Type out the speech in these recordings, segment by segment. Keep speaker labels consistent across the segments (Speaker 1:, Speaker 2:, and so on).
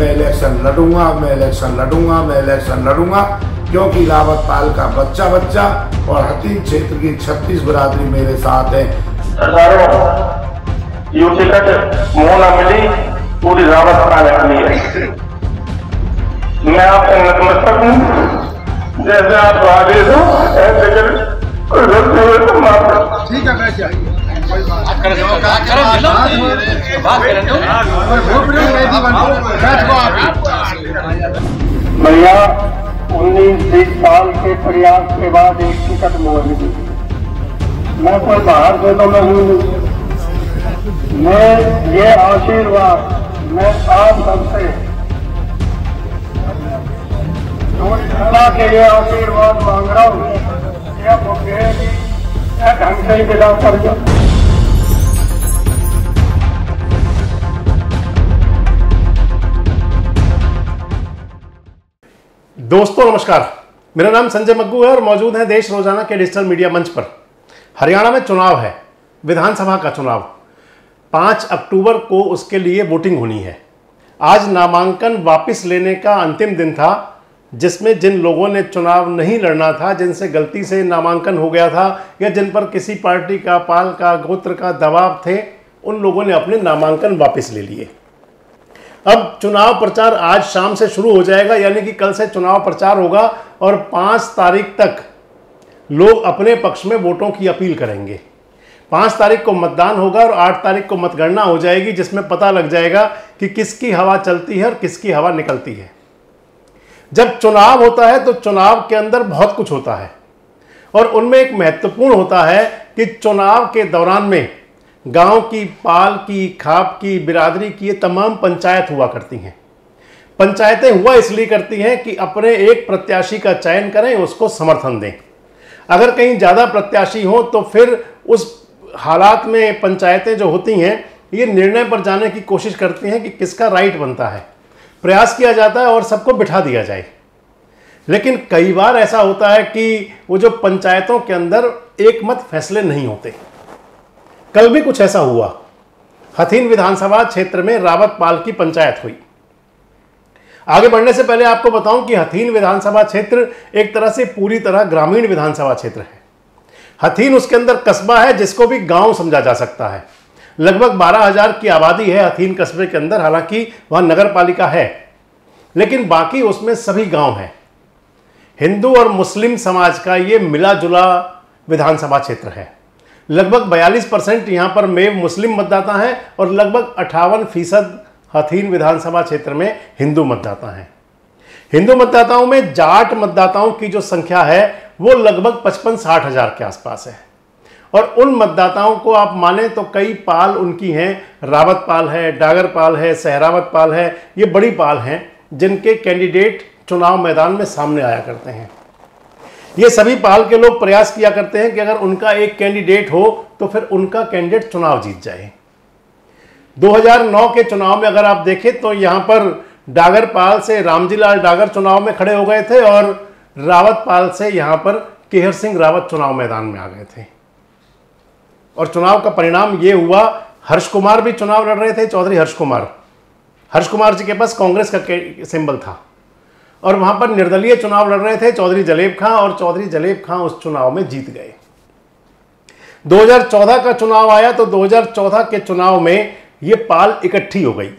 Speaker 1: मैं इलेक्शन लड़ूँगा मैं इलेक्शन लड़ूँगा मैं इलेक्शन लड़ूँगा क्योंकि लावत पाल का बच्चा बच्चा और हतीम क्षेत्र की छत्तीस बिरादरी मेरे साथ है।
Speaker 2: यू टिकट मुँह न मिली पूरी रावत पाल है मैं आपसे नतमस्तक हूँ। जैसे आप आदेश हो ऐसे तो माफ़ कर
Speaker 3: ठीक है मैं चाहिए
Speaker 2: भैया, उन्नीस बीस साल के प्रयास के बाद एक टिकट मोड़ मिली। मैं कोई बाहर से तो मैं हूँ। मैं, ये आशीर्वाद मैं आप सबसे। अल्लाह के लिए आशीर्वाद मांग रहा हूँ ये मुझे ढंग से ही मिला कर
Speaker 4: दोस्तों, नमस्कार। मेरा नाम संजय मग्गू है और मौजूद है देश रोज़ाना के डिजिटल मीडिया मंच पर। हरियाणा में चुनाव है, विधानसभा का चुनाव। पाँच अक्टूबर को उसके लिए वोटिंग होनी है। आज नामांकन वापस लेने का अंतिम दिन था, जिसमें जिन लोगों ने चुनाव नहीं लड़ना था, जिनसे गलती से नामांकन हो गया था, या जिन पर किसी पार्टी का, पाल का, गोत्र का दबाव थे, उन लोगों ने अपने नामांकन वापस ले लिए। अब चुनाव प्रचार आज शाम से शुरू हो जाएगा, यानी कि कल से चुनाव प्रचार होगा और पाँच तारीख तक लोग अपने पक्ष में वोटों की अपील करेंगे। पाँच तारीख को मतदान होगा और आठ तारीख को मतगणना हो जाएगी, जिसमें पता लग जाएगा कि किसकी हवा चलती है और किसकी हवा निकलती है। जब चुनाव होता है तो चुनाव के अंदर बहुत कुछ होता है और उनमें एक महत्वपूर्ण होता है कि चुनाव के दौरान में गाँव की, पाल की, खाप की, बिरादरी की ये तमाम पंचायत हुआ करती हैं। पंचायतें हुआ इसलिए करती हैं कि अपने एक प्रत्याशी का चयन करें, उसको समर्थन दें। अगर कहीं ज़्यादा प्रत्याशी हो तो फिर उस हालात में पंचायतें जो होती हैं, ये निर्णय पर जाने की कोशिश करती हैं कि किसका राइट बनता है। प्रयास किया जाता है और सबको बिठा दिया जाए। लेकिन कई बार ऐसा होता है कि वो जो पंचायतों के अंदर एक मत फैसले नहीं होते। कल भी कुछ ऐसा हुआ। हथीन विधानसभा क्षेत्र में रावत पाल की पंचायत हुई। आगे बढ़ने से पहले आपको बताऊँ कि हथीन विधानसभा क्षेत्र एक तरह से पूरी तरह ग्रामीण विधानसभा क्षेत्र है। हथीन उसके अंदर कस्बा है, जिसको भी गाँव समझा जा सकता है। लगभग बारह हज़ार की आबादी है हथीन कस्बे के अंदर, हालाँकि वहाँ नगर पालिका है। लेकिन बाकी उसमें सभी गाँव हैं। हिंदू और मुस्लिम समाज का ये मिला जुला विधानसभा क्षेत्र है। लगभग 42 परसेंट यहाँ पर मेव मुस्लिम मतदाता हैं और लगभग अठावन फ़ीसद हथीन विधानसभा क्षेत्र में हिंदू मतदाता हैं। हिंदू मतदाताओं में जाट मतदाताओं की जो संख्या है, वो लगभग पचपन साठ हज़ार के आसपास है। और उन मतदाताओं को आप माने तो कई पाल उनकी हैं। रावत पाल है, डागर पाल है, सहरावत पाल है, ये बड़ी पाल हैं, जिनके कैंडिडेट चुनाव मैदान में सामने आया करते हैं। ये सभी पाल के लोग प्रयास किया करते हैं कि अगर उनका एक कैंडिडेट हो तो फिर उनका कैंडिडेट चुनाव जीत जाए। 2009 के चुनाव में अगर आप देखें तो यहाँ पर डागर पाल से रामजीलाल डागर चुनाव में खड़े हो गए थे और रावत पाल से यहाँ पर केहर सिंह रावत चुनाव मैदान में आ गए थे। और चुनाव का परिणाम ये हुआ, हर्ष कुमार भी चुनाव लड़ रहे थे। चौधरी हर्ष कुमार। हर्ष कुमार जी के पास कांग्रेस का सिंबल था। और वहाँ पर निर्दलीय चुनाव लड़ रहे थे, चौधरी जलेब खां और चौधरी जलेब खां उस चुनाव में जीत गए। 2014 का चुनाव आया तो 2014 के चुनाव में ये पाल इकट्ठी हो गई।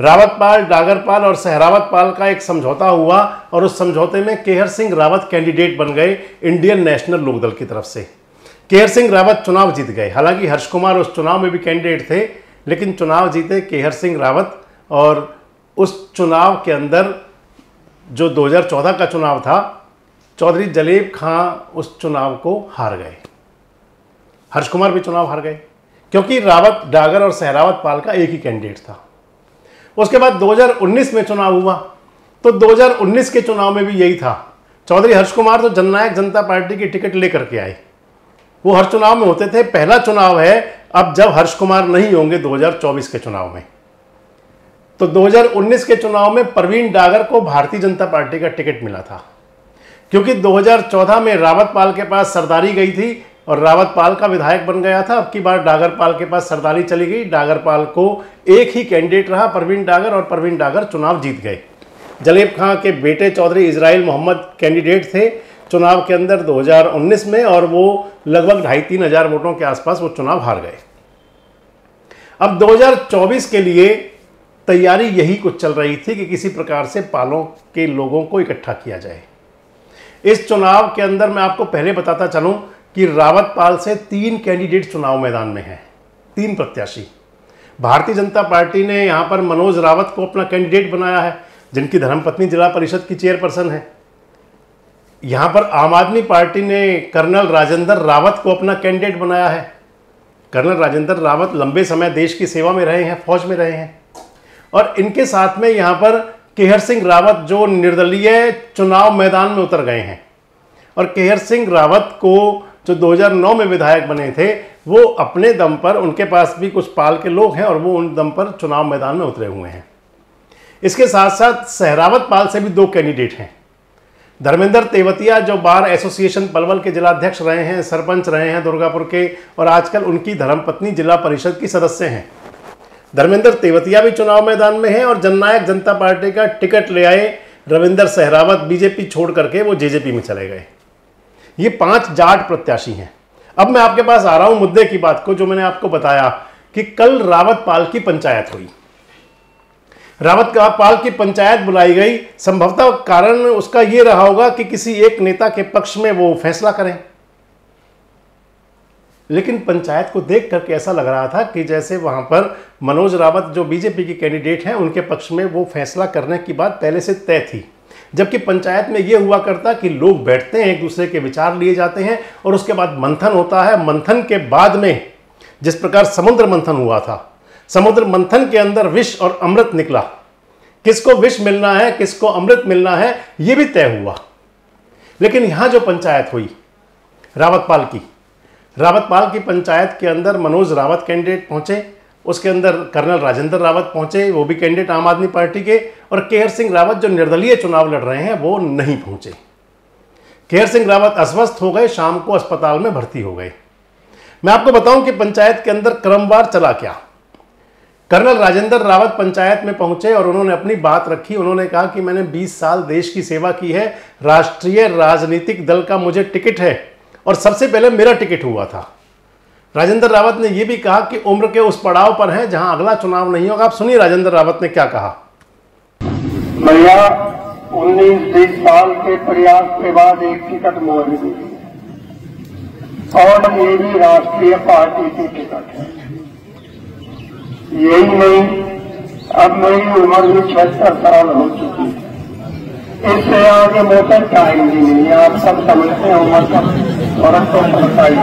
Speaker 4: रावत पाल डागर पाल और सहरावत पाल का एक समझौता हुआ और उस समझौते में केहर सिंह रावत कैंडिडेट बन गए इंडियन नेशनल लोकदल की तरफ़ से। केहर सिंह रावत चुनाव जीत गए। हालाँकि हर्ष कुमार उस चुनाव में भी कैंडिडेट थे, लेकिन चुनाव जीते केहर सिंह रावत और उस चुनाव के अंदर जो 2014 का चुनाव था, चौधरी जलेब खां उस चुनाव को हार गए। हर्ष कुमार भी चुनाव हार गए, क्योंकि रावत, डागर और सहरावत पाल का एक ही कैंडिडेट था। उसके बाद 2019 में चुनाव हुआ तो 2019 के चुनाव में भी यही था। चौधरी हर्ष कुमार तो जननायक जनता पार्टी की टिकट लेकर के आए। वो हर चुनाव में होते थे। पहला चुनाव है, अब जब हर्ष कुमार नहीं होंगे 2024 के चुनाव में। तो 2019 के चुनाव में प्रवीण डागर को भारतीय जनता पार्टी का टिकट मिला था। क्योंकि 2014 में रावत पाल के पास सरदारी गई थी और रावत पाल का विधायक बन गया था, अब की बार डागर पाल के पास सरदारी चली गई। डागर पाल को एक ही कैंडिडेट रहा, प्रवीण डागर, और प्रवीण डागर चुनाव जीत गए। जलेब खां के बेटे चौधरी इसराइल मोहम्मद कैंडिडेट थे चुनाव के अंदर 2019 में, और वो लगभग ढाई तीन हज़ार वोटों के आसपास वो चुनाव हार गए। अब 2024 के लिए तैयारी यही कुछ चल रही थी कि किसी प्रकार से पालों के लोगों को इकट्ठा किया जाए। इस चुनाव के अंदर मैं आपको पहले बताता चलूँ कि रावत पाल से तीन कैंडिडेट चुनाव मैदान में हैं, तीन प्रत्याशी। भारतीय जनता पार्टी ने यहाँ पर मनोज रावत को अपना कैंडिडेट बनाया है, जिनकी धर्मपत्नी जिला परिषद की चेयरपर्सन है। यहाँ पर आम आदमी पार्टी ने कर्नल राजेंद्र रावत को अपना कैंडिडेट बनाया है। कर्नल राजेंद्र रावत लंबे समय देश की सेवा में रहे हैं, फौज में रहे हैं। और इनके साथ में यहाँ पर केहर सिंह रावत जो निर्दलीय चुनाव मैदान में उतर गए हैं। और केहर सिंह रावत को जो 2009 में विधायक बने थे, वो अपने दम पर, उनके पास भी कुछ पाल के लोग हैं और वो उन दम पर चुनाव मैदान में उतरे हुए हैं। इसके साथ साथ सहरावत पाल से भी दो कैंडिडेट हैं। धर्मेंद्र तेवतिया जो बार एसोसिएशन पलवल के जिलाध्यक्ष रहे हैं, सरपंच रहे हैं दुर्गापुर के, और आजकल उनकी धर्मपत्नी जिला परिषद की सदस्य हैं। धर्मेंद्र तेवतिया भी चुनाव मैदान में है और जननायक जनता पार्टी का टिकट ले आए रविंदर सहरावत। बीजेपी छोड़ करके वो जेजेपी में चले गए। ये पाँच जाट प्रत्याशी हैं। अब मैं आपके पास आ रहा हूँ मुद्दे की बात को, जो मैंने आपको बताया कि कल रावत पाल की पंचायत हुई। रावत पाल की पंचायत बुलाई गई। संभवतः कारण उसका यह रहा होगा कि किसी एक नेता के पक्ष में वो फैसला करें। लेकिन पंचायत को देख करके ऐसा लग रहा था कि जैसे वहाँ पर मनोज रावत जो बीजेपी के कैंडिडेट हैं, उनके पक्ष में वो फैसला करने की बात पहले से तय थी। जबकि पंचायत में यह हुआ करता कि लोग बैठते हैं, एक दूसरे के विचार लिए जाते हैं और उसके बाद मंथन होता है। मंथन के बाद में जिस प्रकार समुद्र मंथन हुआ था, समुद्र मंथन के अंदर विष और अमृत निकला। किसको विष मिलना है, किसको अमृत मिलना है यह भी तय हुआ। लेकिन यहाँ जो पंचायत हुई, रावतपाल की रावतपाल की पंचायत के अंदर मनोज रावत कैंडिडेट पहुँचे, उसके अंदर कर्नल राजेंद्र रावत पहुँचे, वो भी कैंडिडेट आम आदमी पार्टी के, और केहर सिंह रावत जो निर्दलीय चुनाव लड़ रहे हैं, वो नहीं पहुँचे। केहर सिंह रावत अस्वस्थ हो गए, शाम को अस्पताल में भर्ती हो गए। मैं आपको बताऊँ कि पंचायत के अंदर क्रमवार चला क्या। कर्नल राजेंद्र रावत पंचायत में पहुँचे और उन्होंने अपनी बात रखी। उन्होंने कहा कि मैंने 20 साल देश की सेवा की है, राष्ट्रीय राजनीतिक दल का मुझे टिकट है। और सबसे पहले मेरा टिकट हुआ था। राजेंद्र रावत ने यह भी कहा कि उम्र के उस पड़ाव पर है जहाँ अगला चुनाव नहीं होगा। आप सुनिए राजेंद्र रावत ने क्या कहा।
Speaker 3: भैया, उन्नीस बीस साल के प्रयास के बाद एक टिकट मोड़ दी और ये भी राष्ट्रीय पार्टी की टिकट है। यही नहीं, अब मेरी उम्र भी छिहत्तर साल हो चुकी है। इससे आगे मोटर भी नहीं आप सब समझते हैं, उम्र का फ़र्क तो ही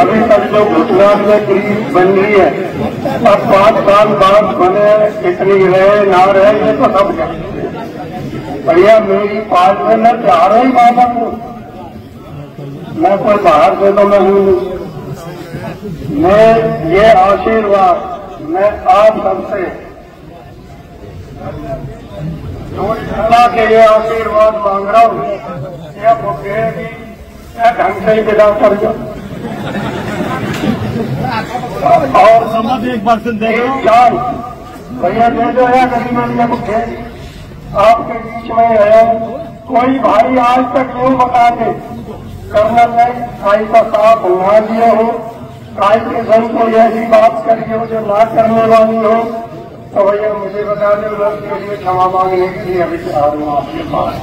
Speaker 3: अभी तक जो घुटना में ग्रीस बन रही है, अब पाँच साल बाद बने, कितनी रहे, ना रहे, ये तो सब भैया, मेरी पास में मैं चारों ही बाबा हूँ मैं कोई बाहर से तो मैं हूँ मैं, ये आशीर्वाद मैं आप सबसे अल्लाह के ये आशीर्वाद मांग रहा हूँ। ये मुखेगी क्या ढंग से ही विदा कर जाओ और समझ एक बार से देख। भैया दे दो है मैंने मुखे आपके बीच में है कोई भाई आज तक यूँ बता दे। कर्नल ने भाई का साथ ना दिए हो। काय के संग को ऐसी बात करिए हो जो ना करने वाली हो। तो भैया, मुझे बता दें लोग के लिए क्षमा मांगने के लिए अभी आ रहा हूँ आपके पास।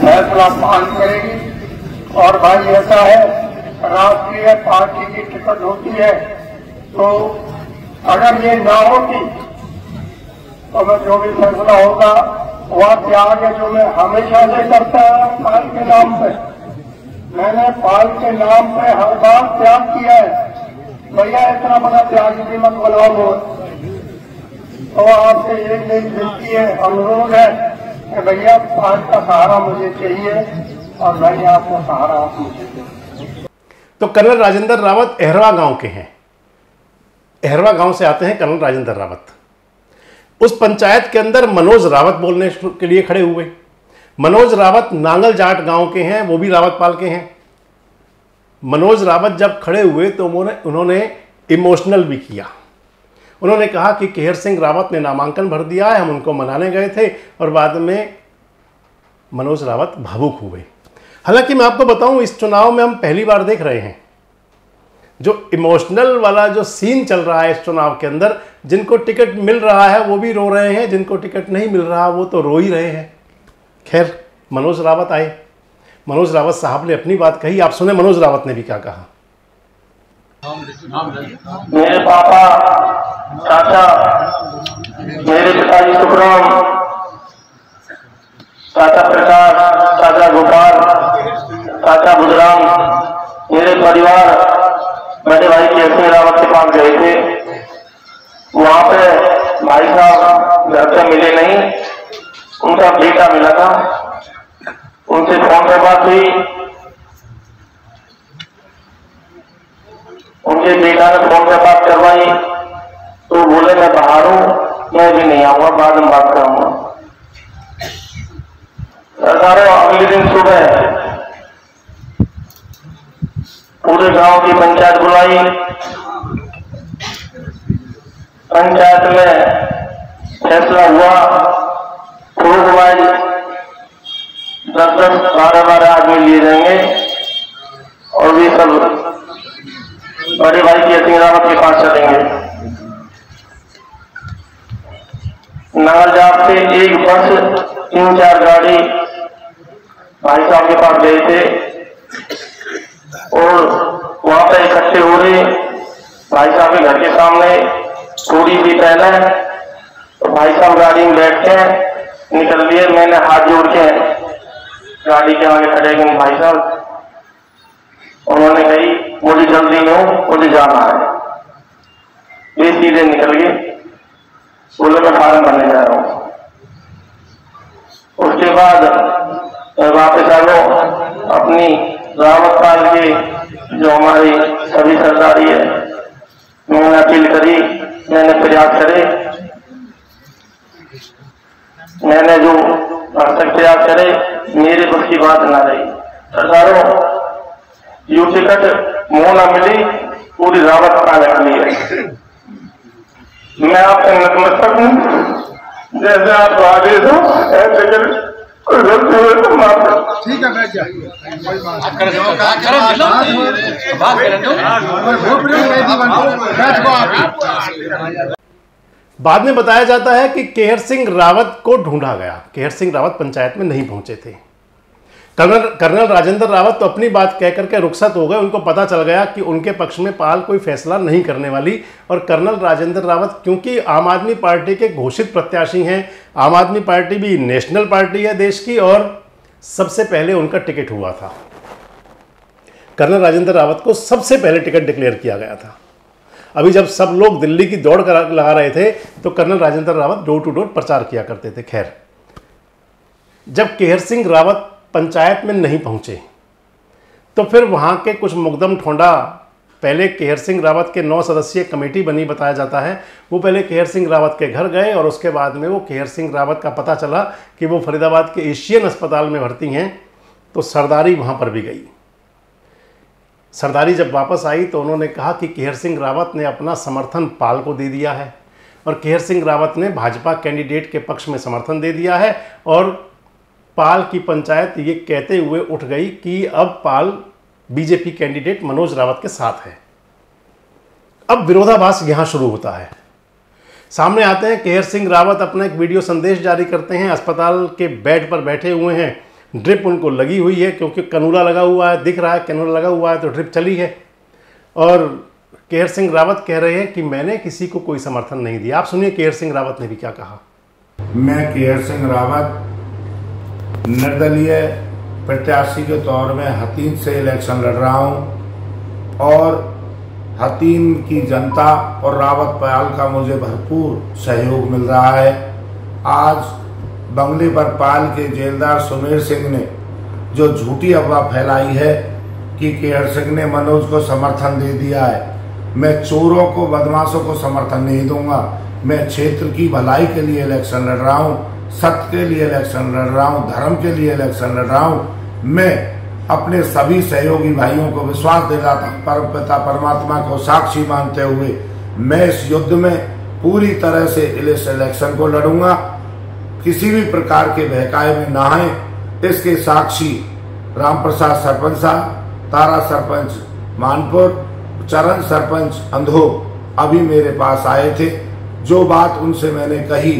Speaker 3: फैसला मान करेगी। और भाई, ऐसा है राष्ट्रीय पार्टी की टिकट होती है तो अगर ये ना होती तो मैं जो भी फैसला होगा, वह त्याग है जो मैं हमेशा से करता है, पाल के नाम पे। मैंने पाल के नाम पे हर बार त्याग किया है। भैया, इतना बड़ा त्याग भी मत बनाओ तो आपसे एक विनती है, अनुरोध है कि भैया पाँच का सहारा मुझे चाहिए और मैं आपको सहारा आप मुझे
Speaker 4: तो कर्नल राजेंद्र रावत एहरवा गाँव के हैं। एहरवा गाँव से आते हैं कर्नल राजेंद्र रावत। उस पंचायत के अंदर मनोज रावत बोलने के लिए खड़े हुए। मनोज रावत नांगल जाट गाँव के हैं, वो भी रावत पाल के हैं। मनोज रावत जब खड़े हुए तो उन्होंने उन्होंने इमोशनल भी किया। उन्होंने कहा कि केहर सिंह रावत ने नामांकन भर दिया है, हम उनको मनाने गए थे और बाद में मनोज रावत भावुक हुए हालाँकि मैं आपको बताऊँ, इस चुनाव में हम पहली बार देख रहे हैं, जो इमोशनल वाला जो सीन चल रहा है इस चुनाव के अंदर, जिनको टिकट मिल रहा है वो भी रो रहे हैं, जिनको टिकट नहीं मिल रहा वो तो रो ही रहे हैं। खैर, मनोज रावत आए। मनोज रावत साहब ने अपनी बात कही, आप सुने मनोज रावत ने भी क्या कहा?
Speaker 2: मेरे पापा चाचा, मेरे पिताजी सुखराम चाचा प्रकाश, चाचा गोपाल, चाचा बुधराम, मेरे परिवार, बड़े भाई केसरी रावत के पास गए थे। वहाँ पे भाई साहब घर पे मिले नहीं, उनका बेटा मिला था। उनसे फ़ोन पर बात हुई। उनके बेटा ने फ़ोन पर बात करवाई। तो बोले, मैं बाहर हूँ, मैं भी नहीं आऊँगा, बाद में बात करूँगा। सरकारों अगले दिन सुबह पूरे गाँव की पंचायत बुलाई। पंचायत में फैसला हुआ फूक वाइज से एक बस, तीन चार गाड़ी भाई साहब के पास गए थे। और वहाँ पर इकट्ठे हो रहे। भाई साहब के घर के सामने थोड़ी सी पहले तो भाई साहब गाड़ी में बैठ के निकल लिए। मैंने हाथ जोड़ के गाड़ी के आगे खड़े गए भाई साहब। उन्होंने कही, मुझे जल्दी में हूँ मुझे जाना है। ये सीधे निकल गए। बोले, मैं फार्म भरने जा रहा हूँ। बाद वापस आ लो, अपनी रावत काल के जो हमारी सभी सरकारी है मैंने अपील करी, मैंने प्रयास करे। मैंने जो हद तक प्रयास करे, मेरे बस की बात ना रही। सरकारों यू टिकट मुँह ना मिली, पूरी रावत का निकली है। मैं आपसे नतमस्तक हूँ। जैसे आप आदेश हो, ऐसे
Speaker 5: ठीक है
Speaker 4: बाद में बताया जाता है कि केहर सिंह रावत को ढूंढा गया। केहर सिंह रावत पंचायत में नहीं पहुँचे थे। कर्नल कर्नल राजेंद्र रावत तो अपनी बात कह करके रुखसत हो गए। उनको पता चल गया कि उनके पक्ष में पाल कोई फैसला नहीं करने वाली। और कर्नल राजेंद्र रावत, क्योंकि आम आदमी पार्टी के घोषित प्रत्याशी हैं, आम आदमी पार्टी भी नेशनल पार्टी है देश की, और सबसे पहले उनका टिकट हुआ था। कर्नल राजेंद्र रावत को सबसे पहले टिकट डिक्लेयर किया गया था। अभी जब सब लोग दिल्ली की दौड़ लगा रहे थे तो colonel Rajendra Rawat door to door प्रचार किया करते थे। खैर, जब केहर सिंह रावत पंचायत में नहीं पहुँचे। तो फिर वहाँ के कुछ मुकदम ठोंडा, पहले केहर सिंह रावत के नौ सदस्यीय कमेटी बनी बताया जाता है। वो पहले केहर सिंह रावत के घर गए और उसके बाद में वो केहर सिंह रावत का पता चला कि वो फरीदाबाद के एशियन अस्पताल में भर्ती हैं तो सरदारी वहाँ पर भी गई। सरदारी जब वापस आई तो उन्होंने कहा कि केहर सिंह रावत ने अपना समर्थन पाल को दे दिया है और केहर सिंह रावत ने भाजपा कैंडिडेट के पक्ष में समर्थन दे दिया है और पाल की पंचायत ये कहते हुए उठ गई कि अब पाल बीजेपी कैंडिडेट मनोज रावत के साथ है। अब विरोधाभास यहाँ शुरू होता है। सामने आते हैं, केहर सिंह रावत अपना एक वीडियो संदेश जारी करते हैं, अस्पताल के बेड पर बैठे हुए हैं। ड्रिप उनको लगी हुई है क्योंकि कनूला लगा हुआ है, दिख रहा है, कनूला लगा हुआ है तो ड्रिप चली है। और केहर सिंह रावत कह रहे हैं कि मैंने किसी को कोई समर्थन नहीं दिया। आप सुनिए केहर सिंह रावत ने भी क्या कहा।
Speaker 1: मैं केहर सिंह रावत निर्दलीय प्रत्याशी के तौर में हतीन से इलेक्शन लड़ रहा हूँ और हतीन की जनता और रावत पयाल का मुझे भरपूर सहयोग मिल रहा है। आज बंगले पर पाल के जेलदार सुमेर सिंह ने जो झूठी अफवाह फैलाई है कि केहर सिंह ने मनोज को समर्थन दे दिया है, मैं चोरों को, बदमाशों को समर्थन नहीं दूँगा। मैं क्षेत्र की भलाई के लिए इलेक्शन लड़ रहा हूँ। सत्य के लिए इलेक्शन लड़ रहा हूँ, धर्म के लिए इलेक्शन लड़ रहा हूँ। मैं अपने सभी सहयोगी भाइयों को विश्वास दिलाता परम पिता परमात्मा को साक्षी मानते हुए। मैं इस युद्ध में पूरी तरह से इस इलेक्शन को लड़ूँगा। किसी भी प्रकार के बहकाए में ना आए। इसके साक्षी राम प्रसाद सरपंच साहब, तारा सरपंच मानपुर, चरण सरपंच अंधो अभी मेरे पास आए थे। जो बात उनसे मैंने कही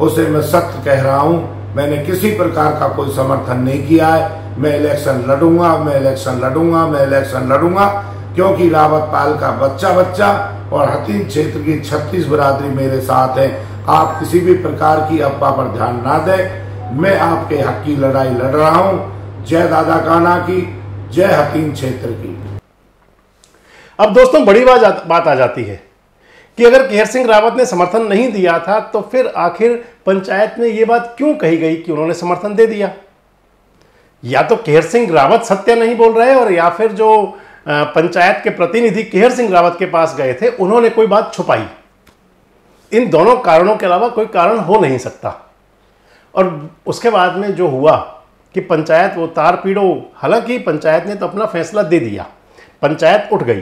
Speaker 1: उसे मैं सत्य कह रहा हूँ, मैंने किसी प्रकार का कोई समर्थन नहीं किया है। मैं इलेक्शन लड़ूँगा, मैं इलेक्शन लड़ूँगा, मैं इलेक्शन लड़ूँगा, क्योंकि रावत पाल का बच्चा बच्चा और हतीम क्षेत्र की छत्तीस बरादरी मेरे साथ है। आप किसी भी प्रकार की अफवाह पर ध्यान ना दें। मैं आपके हक की लड़ाई लड़ रहा हूँ। जय दादा काना की, जय हतीम क्षेत्र की।
Speaker 4: अब दोस्तों, बड़ी बात आ जाती है। कि अगर केहर सिंह रावत ने समर्थन नहीं दिया था तो फिर आखिर पंचायत में यह बात क्यों कही गई कि उन्होंने समर्थन दे दिया? या तो केहर सिंह रावत सत्य नहीं बोल रहे और या फिर जो पंचायत के प्रतिनिधि केहर सिंह रावत के पास गए थे, उन्होंने कोई बात छुपाई। इन दोनों कारणों के अलावा कोई कारण हो नहीं सकता। और उसके बाद में जो हुआ कि पंचायत वो तार पीड़ो हालाँकि पंचायत ने तो अपना फैसला दे दिया। पंचायत उठ गई।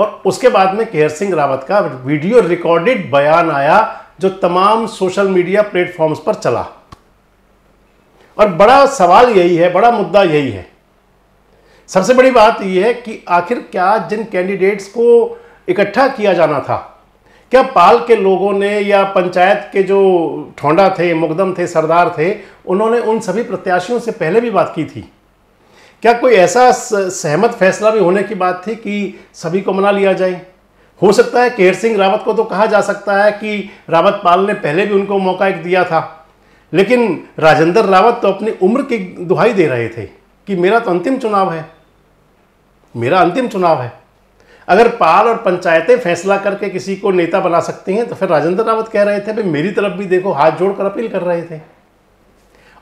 Speaker 4: और उसके बाद में केहर सिंह रावत का वीडियो रिकॉर्डेड बयान आया, जो तमाम सोशल मीडिया प्लेटफॉर्म्स पर चला। और बड़ा सवाल यही है, बड़ा मुद्दा यही है। सबसे बड़ी बात यह है कि आखिर क्या जिन कैंडिडेट्स को इकट्ठा किया जाना था, क्या पाल के लोगों ने या पंचायत के जो ठोंडा थे, मुकदम थे, सरदार थे, उन्होंने उन सभी प्रत्याशियों से पहले भी बात की थी? क्या कोई ऐसा सहमत फैसला भी होने की बात थी कि सभी को मना लिया जाए? हो सकता है केहर सिंह रावत को तो कहा जा सकता है कि रावत पाल ने पहले भी उनको मौका एक दिया था। लेकिन राजेंद्र रावत तो अपनी उम्र की दुहाई दे रहे थे कि मेरा तो अंतिम चुनाव है। मेरा अंतिम चुनाव है। अगर पाल और पंचायतें फैसला करके किसी को नेता बना सकती हैं तो फिर राजेंद्र रावत कह रहे थे, भाई मेरी तरफ़ भी देखो, हाथ जोड़कर अपील कर रहे थे।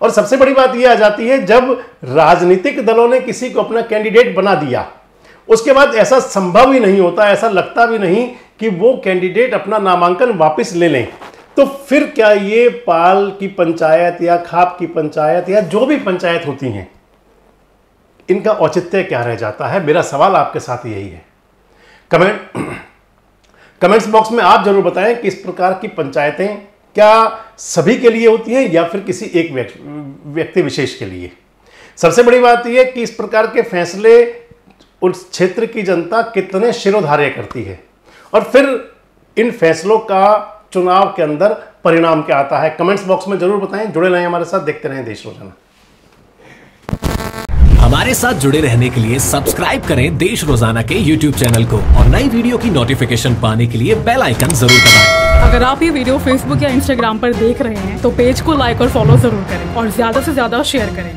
Speaker 4: और सबसे बड़ी बात यह आ जाती है, जब राजनीतिक दलों ने किसी को अपना कैंडिडेट बना दिया, उसके बाद ऐसा संभव ही नहीं होता, ऐसा लगता भी नहीं कि वो कैंडिडेट अपना नामांकन वापस ले लें। तो फिर क्या ये पाल की पंचायत या खाप की पंचायत या जो भी पंचायत होती हैं, इनका औचित्य क्या रह जाता है? मेरा सवाल आपके साथ यही है। कमेंट, कमेंट्स बॉक्स में आप ज़रूर बताएँ कि इस प्रकार की पंचायतें क्या सभी के लिए होती है या फिर किसी एक व्यक्ति विशेष के लिए? सबसे बड़ी बात यह कि इस प्रकार के फैसले उस क्षेत्र की जनता कितने शिरोधार्य करती है। और फिर इन फैसलों का चुनाव के अंदर परिणाम क्या आता है? कमेंट्स बॉक्स में ज़रूर बताएँ। जुड़े रहें हमारे साथ, देखते रहें देश रोज़ाना।
Speaker 6: हमारे साथ जुड़े रहने के लिए सब्सक्राइब करें देश रोज़ाना के यूट्यूब चैनल को और नई वीडियो की नोटिफिकेशन पाने के लिए बेल आइकन ज़रूर दबाएँ।
Speaker 7: अगर आप ये वीडियो फेसबुक या इंस्टाग्राम पर देख रहे हैं तो पेज को लाइक और फॉलो ज़रूर करें और ज़्यादा से ज़्यादा शेयर करें